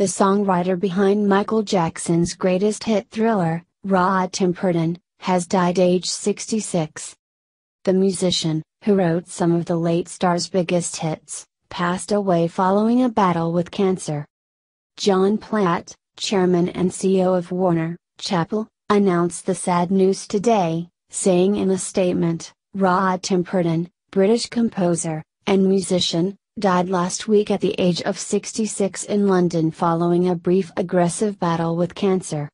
the songwriter behind Michael Jackson's greatest hit thriller, Rod Temperton, has died age 66. The musician, who wrote some of the late star's biggest hits, passed away following a battle with cancer. Jon Platt, chairman and CEO of Warner, Chappell, announced the sad news today, saying in a statement, Rod Temperton, British composer, and musician, died last week at the age of 66 in London following a brief aggressive battle with cancer.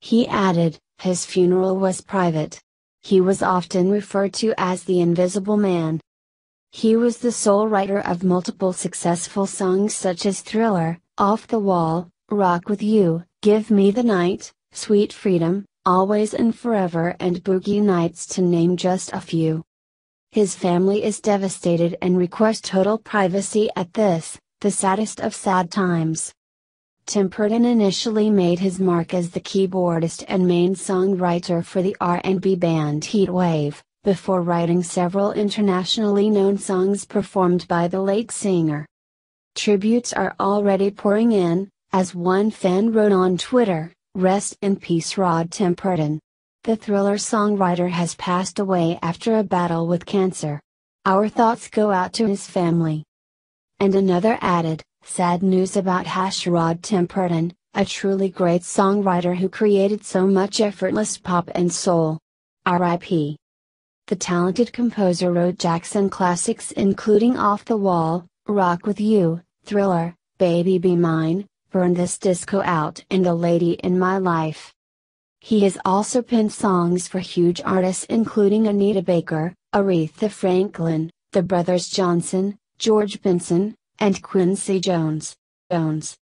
He added, his funeral was private. He was often referred to as the Invisible Man. He was the sole writer of multiple successful songs such as Thriller, Off the Wall, Rock With You, Give Me the Night, Sweet Freedom, Always and Forever and Boogie Nights to name just a few. His family is devastated and requests total privacy at this, the saddest of sad times. Tim Temperton initially made his mark as the keyboardist and main songwriter for the R&B band Heatwave, before writing several internationally known songs performed by the late singer. Tributes are already pouring in, as one fan wrote on Twitter, Rest in peace Rod Tim Temperton. The thriller songwriter has passed away after a battle with cancer. Our thoughts go out to his family. And another added, sad news about Hash Rod Temperton, a truly great songwriter who created so much effortless pop and soul. R.I.P. The talented composer wrote Jackson classics including Off the Wall, Rock With You, Thriller, Baby Be Mine, Burn This Disco Out and The Lady in My Life. He has also penned songs for huge artists including Anita Baker, Aretha Franklin, the brothers Johnson, George Benson, and Quincy Jones. Jones.